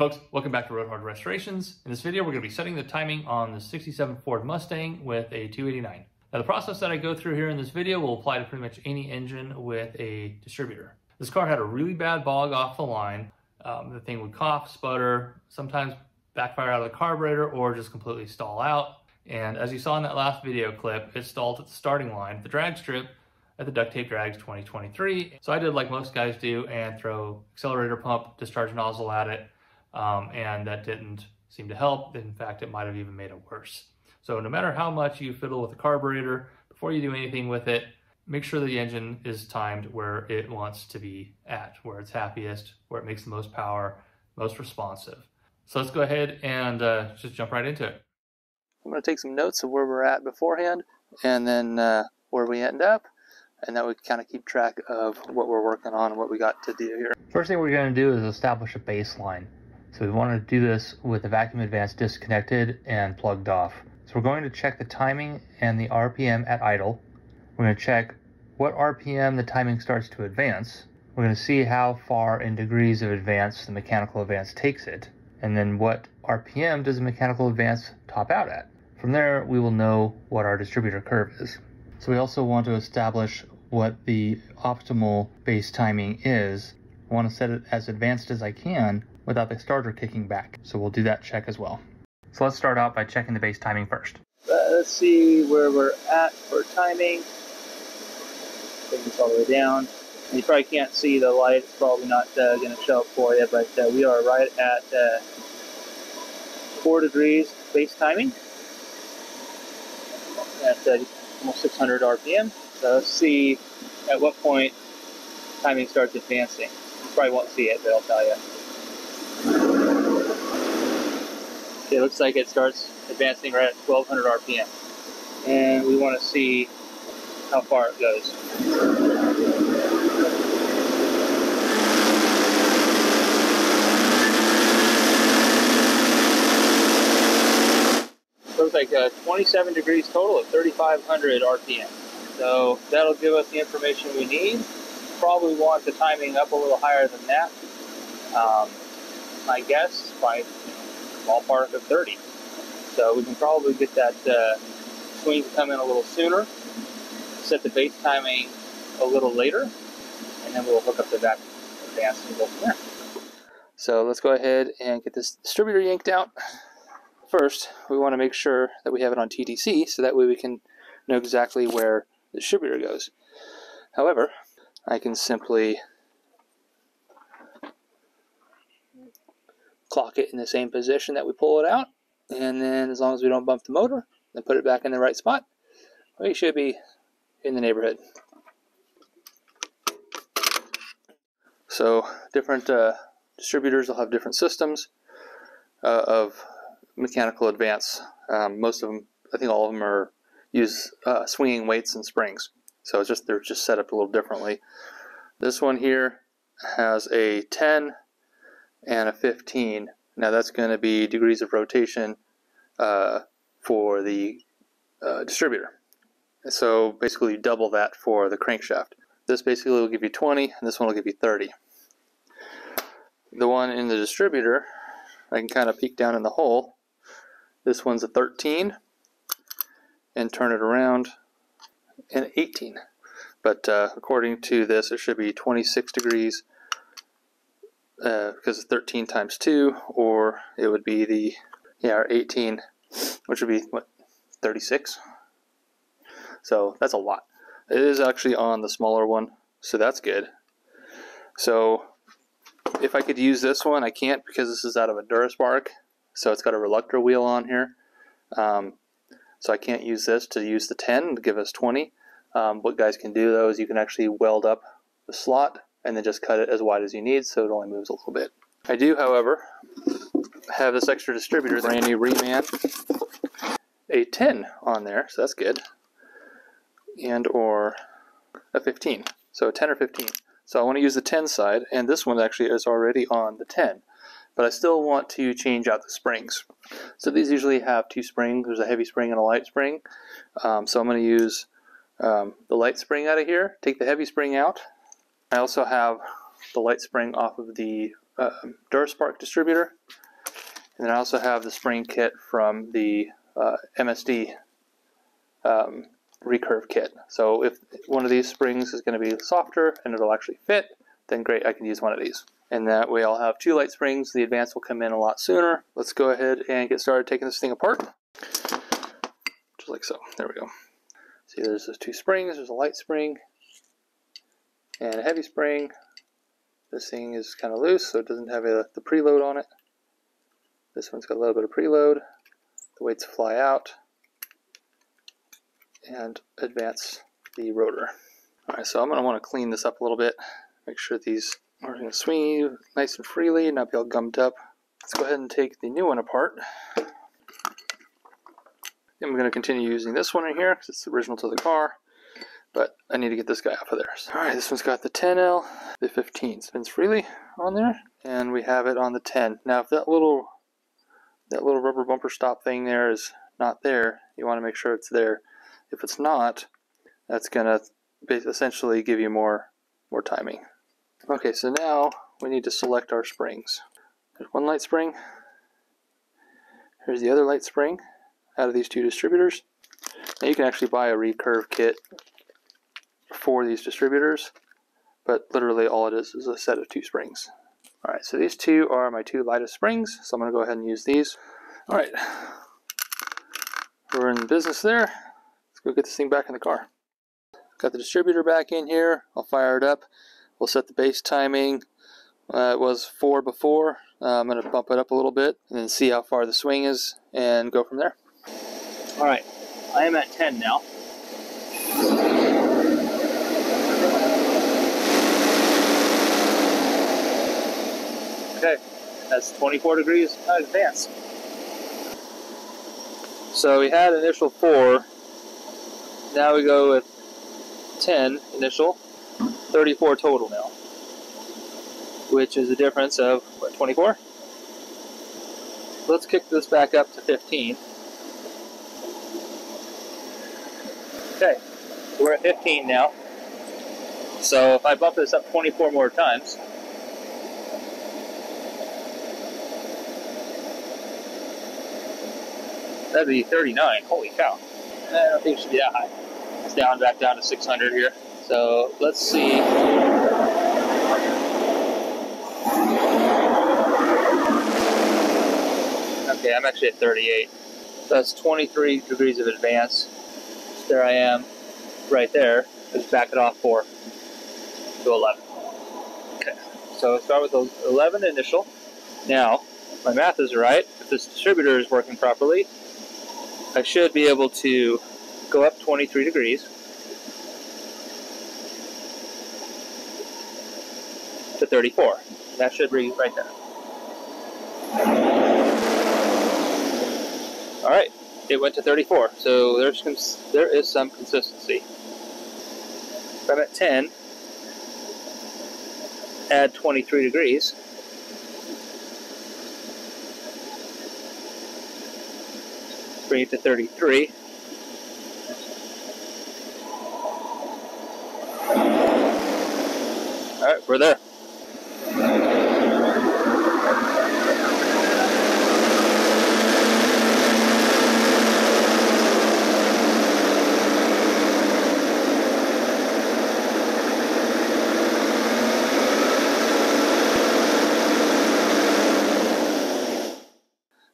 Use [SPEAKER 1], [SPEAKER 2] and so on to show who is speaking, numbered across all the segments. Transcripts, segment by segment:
[SPEAKER 1] Folks, welcome back to Road Hard Restorations. In this video, we're going to be setting the timing on the 67 Ford Mustang with a 289. Now the process that I go through here in this video will apply to pretty much any engine with a distributor. This car had a really bad bog off the line. Um, the thing would cough, sputter, sometimes backfire out of the carburetor or just completely stall out. And as you saw in that last video clip, it stalled at the starting line, the drag strip at the Duct Tape Drags 2023. So I did like most guys do and throw accelerator pump discharge nozzle at it um, and that didn't seem to help. In fact, it might have even made it worse. So no matter how much you fiddle with the carburetor, before you do anything with it, make sure the engine is timed where it wants to be at, where it's happiest, where it makes the most power, most responsive. So let's go ahead and uh, just jump right into it.
[SPEAKER 2] I'm going to take some notes of where we're at beforehand and then uh, where we end up and that we kind of keep track of what we're working on and what we got to do here.
[SPEAKER 1] First thing we're going to do is establish a baseline. So we want to do this with the vacuum advance disconnected and plugged off. So we're going to check the timing and the RPM at idle. We're going to check what RPM the timing starts to advance. We're going to see how far in degrees of advance the mechanical advance takes it. And then what RPM does the mechanical advance top out at. From there, we will know what our distributor curve is. So we also want to establish what the optimal base timing is. I want to set it as advanced as I can without the starter kicking back. So we'll do that check as well. So let's start out by checking the base timing first.
[SPEAKER 2] Uh, let's see where we're at for timing. Bring this all the way down. And you probably can't see the light, it's probably not uh, going to show up for you, but uh, we are right at uh, 4 degrees base timing at uh, almost 600 RPM. So let's see at what point timing starts advancing. You probably won't see it, but I'll tell you. Okay, it looks like it starts advancing right at 1200 RPM. And we want to see how far it goes. looks like uh, 27 degrees total at 3500 RPM. So that'll give us the information we need. Probably want the timing up a little higher than that. Um, my guess, by ballpark of 30. So we can probably get that uh, swing to come in a little sooner, set the base timing a little later, and then we'll hook up the vac advance and go from there. So let's go ahead and get this distributor yanked out. First, we want to make sure that we have it on TDC so that way we can know exactly where the distributor goes. However, I can simply clock it in the same position that we pull it out. And then as long as we don't bump the motor, then put it back in the right spot, we should be in the neighborhood. So different uh, distributors will have different systems uh, of mechanical advance. Um, most of them, I think all of them are use uh, swinging weights and springs. So it's just they're just set up a little differently. This one here has a 10 and a 15. Now that's going to be degrees of rotation uh, for the uh, distributor. So basically double that for the crankshaft. This basically will give you 20 and this one will give you 30. The one in the distributor, I can kind of peek down in the hole. This one's a 13 and turn it around and 18. But uh, according to this, it should be 26 degrees uh, because it's 13 times 2, or it would be the, yeah, or 18, which would be, what, 36? So that's a lot. It is actually on the smaller one, so that's good. So if I could use this one, I can't because this is out of a Duraspark, so it's got a reluctor wheel on here. Um, so I can't use this to use the 10 to give us 20. Um, what guys can do though is you can actually weld up the slot and then just cut it as wide as you need so it only moves a little bit. I do, however, have this extra distributor, brand new Reman, a 10 on there, so that's good, and or a 15, so a 10 or 15. So I want to use the 10 side, and this one actually is already on the 10 but I still want to change out the springs. So these usually have two springs. There's a heavy spring and a light spring. Um, so I'm going to use um, the light spring out of here, take the heavy spring out. I also have the light spring off of the uh, Duraspark distributor. And then I also have the spring kit from the uh, MSD um, recurve kit. So if one of these springs is going to be softer and it'll actually fit, then great, I can use one of these. And that way I'll have two light springs. The advance will come in a lot sooner. Let's go ahead and get started taking this thing apart. Just like so. There we go. See, there's those two springs. There's a light spring and a heavy spring. This thing is kind of loose, so it doesn't have a, the preload on it. This one's got a little bit of preload. The weights fly out and advance the rotor. Alright, so I'm want to clean this up a little bit. Make sure these are to swing nice and freely and not be all gummed up. Let's go ahead and take the new one apart. I'm going to continue using this one in here because it's original to the car. But I need to get this guy off of there. Alright, this one's got the 10L, the 15 spins freely on there, and we have it on the 10. Now if that little that little rubber bumper stop thing there is not there, you want to make sure it's there. If it's not, that's going to essentially give you more more timing. Okay, so now we need to select our springs. There's one light spring. Here's the other light spring out of these two distributors. Now you can actually buy a recurve kit for these distributors, but literally all it is is a set of two springs. All right, so these two are my two lightest springs, so I'm going to go ahead and use these. All right, we're in business there. Let's go get this thing back in the car. Got the distributor back in here. I'll fire it up. We'll set the base timing. Uh, it was four before. Uh, I'm going to bump it up a little bit and then see how far the swing is and go from there.
[SPEAKER 1] All right, I am at 10 now. Okay, that's 24 degrees advance. So we had initial 4, now we go with 10 initial, 34 total now, which is a difference of, what, 24? Let's kick this back up to 15. Okay, we're at 15 now. So if I bump this up 24 more times, That'd be 39. Holy cow. Eh, I don't think it should be that high. It's down back down to 600 here. So let's see. Okay, I'm actually at 38. That's 23 degrees of advance. There I am, right there. Just back it off 4 to 11. Okay, so start with 11 initial. Now, my math is right. If this distributor is working properly, I should be able to go up 23 degrees to 34. That should be right there. All right, it went to 34. So there's there is some consistency. If I'm at 10, add 23 degrees. Bring it to 33. All right, we're there.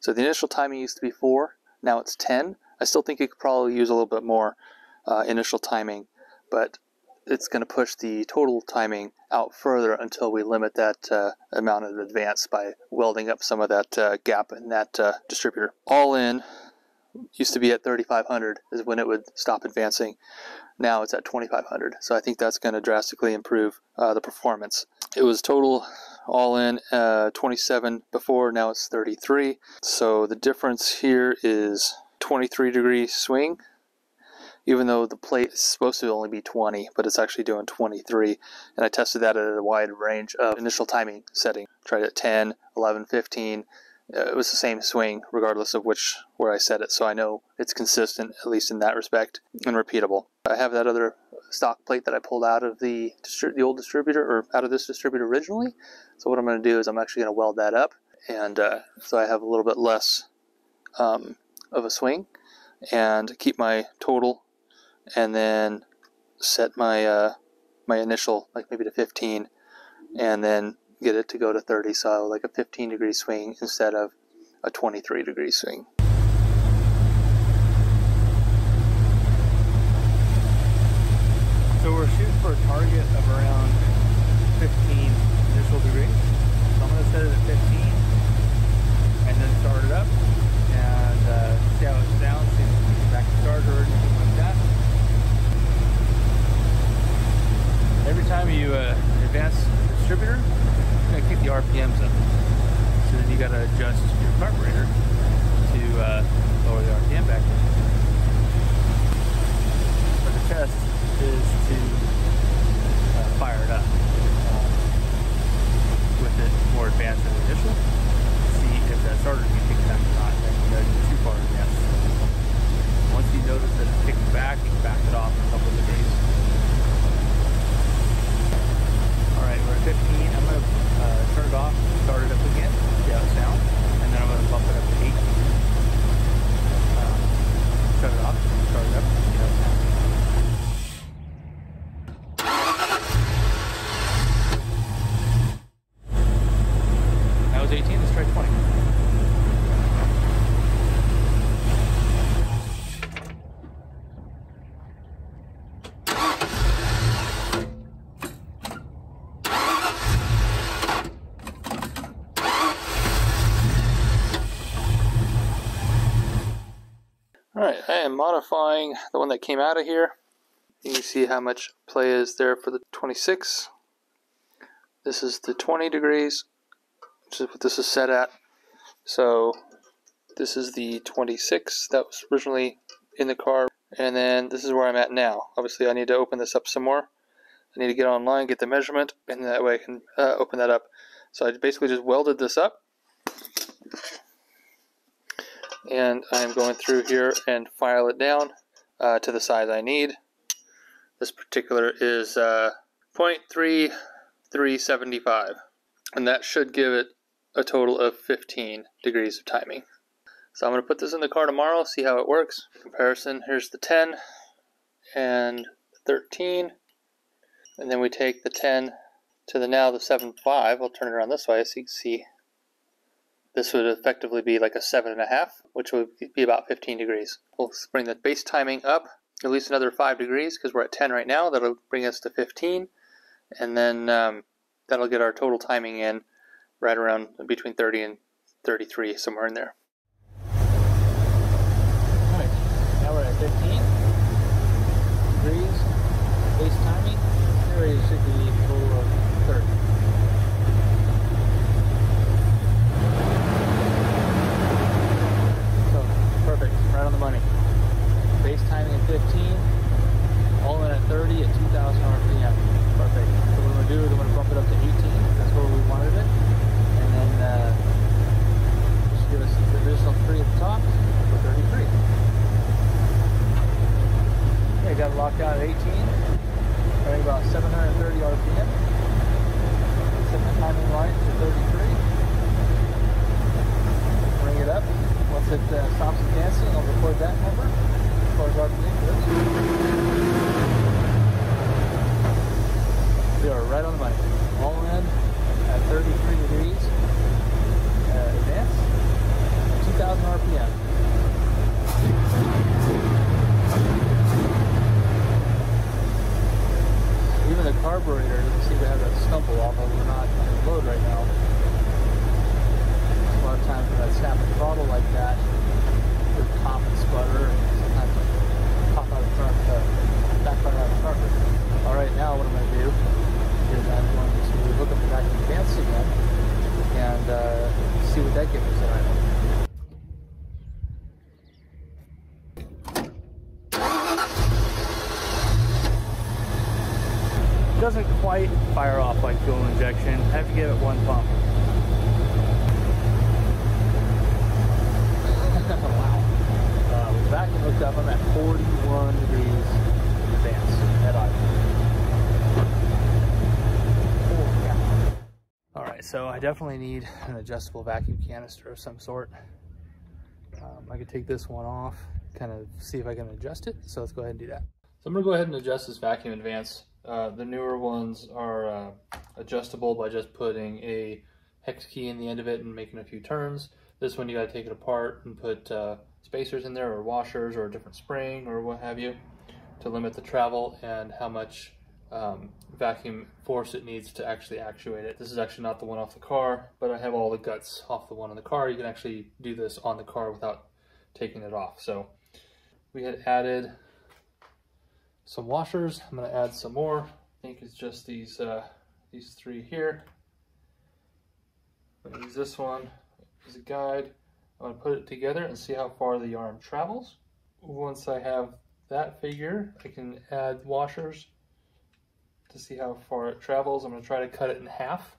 [SPEAKER 2] So the initial timing used to be 4, now it's 10. I still think you could probably use a little bit more uh, initial timing, but it's going to push the total timing out further until we limit that uh, amount of advance by welding up some of that uh, gap in that uh, distributor. All in used to be at 3500 is when it would stop advancing. Now it's at 2500. So I think that's going to drastically improve uh, the performance. It was total all in uh, 27 before, now it's 33. So the difference here is 23 degree swing, even though the plate is supposed to only be 20, but it's actually doing 23. And I tested that at a wide range of initial timing setting. Tried at 10, 11, 15. Uh, it was the same swing regardless of which where I set it. So I know it's consistent, at least in that respect, and repeatable. I have that other stock plate that I pulled out of the the old distributor or out of this distributor originally. So what I'm going to do is I'm actually going to weld that up, and uh, so I have a little bit less um, of a swing, and keep my total, and then set my uh, my initial like maybe to 15, and then get it to go to 30. So like a 15 degree swing instead of a 23 degree swing.
[SPEAKER 1] So we're shooting for a target of around 15 So I'm going to set it at 15 and then start it up and uh, see how it sounds, see if we can back the starter or anything like that. Every time you uh, advance the distributor, you're going to kick the RPMs up. So then you got to adjust your carburetor to uh, lower the RPM back. But the test is to uh, fire it up um, with it more advanced than initial. See if that starter can kick back or not. And you know, you're too far advanced. Once you notice that it's kicking back, you can back it off a couple of degrees. Alright, we're at 15. I'm going to uh, turn it off, start it up again, see how it sounds, and then I'm going to bump it up to 18. Um, shut it off, start it up, see how it sounds. That was 18, let's try 20.
[SPEAKER 2] Alright, I am modifying the one that came out of here. You can see how much play is there for the 26. This is the 20 degrees, which is what this is set at. So this is the 26 that was originally in the car. And then this is where I'm at now. Obviously I need to open this up some more. I need to get online, get the measurement, and that way I can uh, open that up. So I basically just welded this up and I'm going through here and file it down uh, to the size I need. This particular is uh, 0.3375 and that should give it a total of 15 degrees of timing. So I'm going to put this in the car tomorrow, see how it works. Comparison, here's the 10 and 13 and then we take the 10 to the now the 7.5. I'll turn it around this way so you can see this would effectively be like a seven and a half, which would be about 15 degrees. We'll bring the base timing up at least another five degrees because we're at 10 right now. That'll bring us to 15, and then um, that'll get our total timing in right around between 30 and 33, somewhere in there.
[SPEAKER 1] doesn't quite fire off like fuel injection. Have to give it one pump. wow. Uh, back and looked up. I'm at 41 degrees advance head idle. All right, so I definitely need an adjustable vacuum canister of some sort. Um, I could take this one off, kind of see if I can adjust it. So let's go ahead and do that. So I'm gonna go ahead and adjust this vacuum advance uh, the newer ones are uh, adjustable by just putting a hex key in the end of it and making a few turns. This one you gotta take it apart and put uh, spacers in there or washers or a different spring or what have you to limit the travel and how much um, vacuum force it needs to actually actuate it. This is actually not the one off the car, but I have all the guts off the one on the car. You can actually do this on the car without taking it off. So we had added some washers. I'm gonna add some more. I think it's just these, uh, these three here. I'm gonna use this one as a guide. I'm gonna put it together and see how far the arm travels. Once I have that figure, I can add washers to see how far it travels. I'm going to try to cut it in half.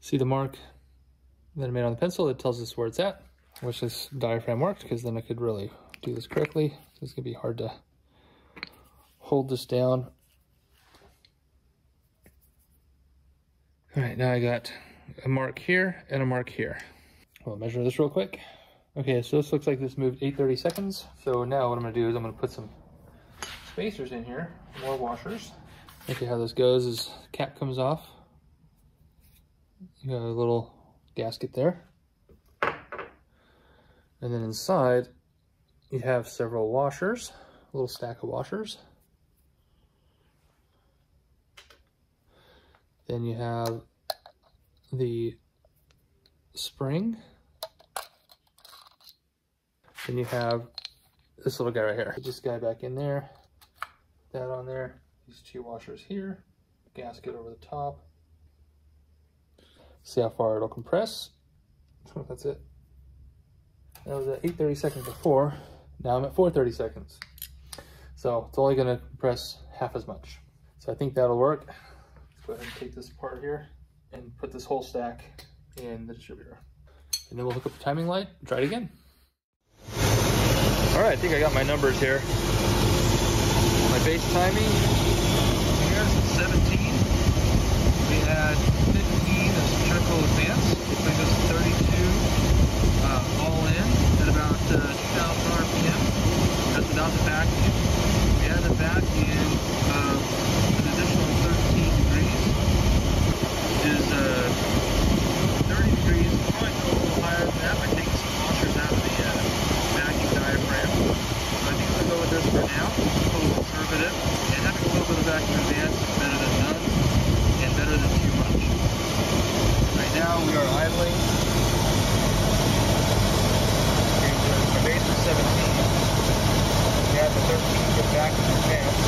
[SPEAKER 1] See the mark that I made on the pencil that tells us where it's at. I wish this diaphragm worked because then I could really do this correctly. It's to be hard to hold this down. All right, now I got a mark here and a mark here. We'll measure this real quick. Okay, so this looks like this moved 830 seconds. So now what I'm gonna do is I'm gonna put some spacers in here, more washers. Okay, how this goes is cap comes off. You got a little gasket there. And then inside, you have several washers, a little stack of washers. Then you have the spring. Then you have this little guy right here. Put this guy back in there, that on there, these two washers here, gasket over the top. See how far it'll compress. That's it. That was at 830 seconds before. Now I'm at 430 seconds. So it's only gonna compress half as much. So I think that'll work. Let's go ahead and take this apart here and put this whole stack in the distributor. And then we'll hook up the timing light, try it again. All right, I think I got my numbers here. My base timing, here's 17. We had 15 as trickle advance, brings us 32 uh, all in at about uh, 2,000 RPM. That's without the vacuum. We had the vacuum uh, an additional 13 degrees, which is uh, 30 degrees, probably go a little higher than that by taking some washers out of the uh, vacuum diaphragm. So I think I'm going to go with this for now, a little conservative, and having a little bit of vacuum advance is better than none, and better than too much. Right now we are idling. Okay, so my base is 17. We have the 13 for vacuum advance.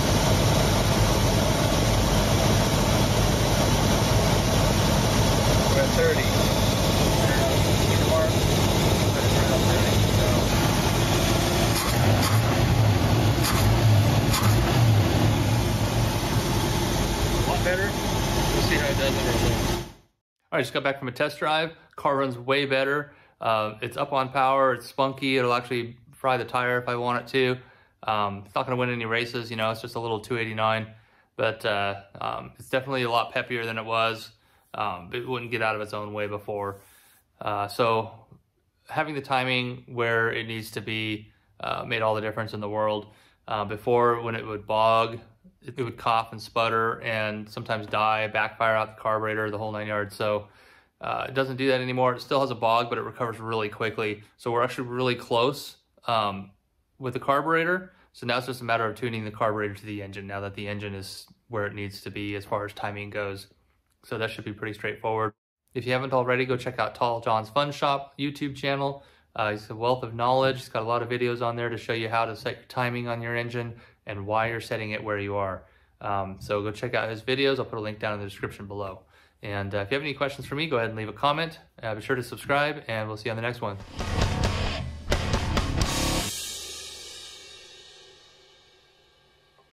[SPEAKER 1] We're at 30. Now, see the mark? But it's around 30, so. A lot better. We'll see how it does under a load. All right, just got back from a test drive. Car runs way better. Uh, it's up on power. It's spunky. It'll actually fry the tire if I want it to. Um, it's not going to win any races. You know, it's just a little 289, but uh, um, it's definitely a lot peppier than it was. Um, it wouldn't get out of its own way before. Uh, so having the timing where it needs to be uh, made all the difference in the world. Uh, before, when it would bog, it, it would cough and sputter and sometimes die, backfire out the carburetor, the whole nine yards. So uh, it doesn't do that anymore. It still has a bog, but it recovers really quickly. So we're actually really close um, with the carburetor. So now it's just a matter of tuning the carburetor to the engine now that the engine is where it needs to be as far as timing goes. So that should be pretty straightforward. If you haven't already, go check out Tall John's Fun Shop YouTube channel. Uh, he's a wealth of knowledge. He's got a lot of videos on there to show you how to set your timing on your engine and why you're setting it where you are. Um, so go check out his videos. I'll put a link down in the description below. And uh, if you have any questions for me, go ahead and leave a comment. Uh, be sure to subscribe, and we'll see you on the next one.